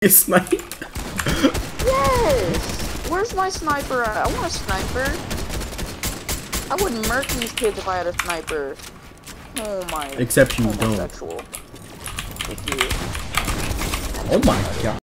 You snipe. Yes! Where's my sniper at? I want a sniper. I would murk these kids if I had a sniper. Oh my. Except you oh don't. you. Oh my god.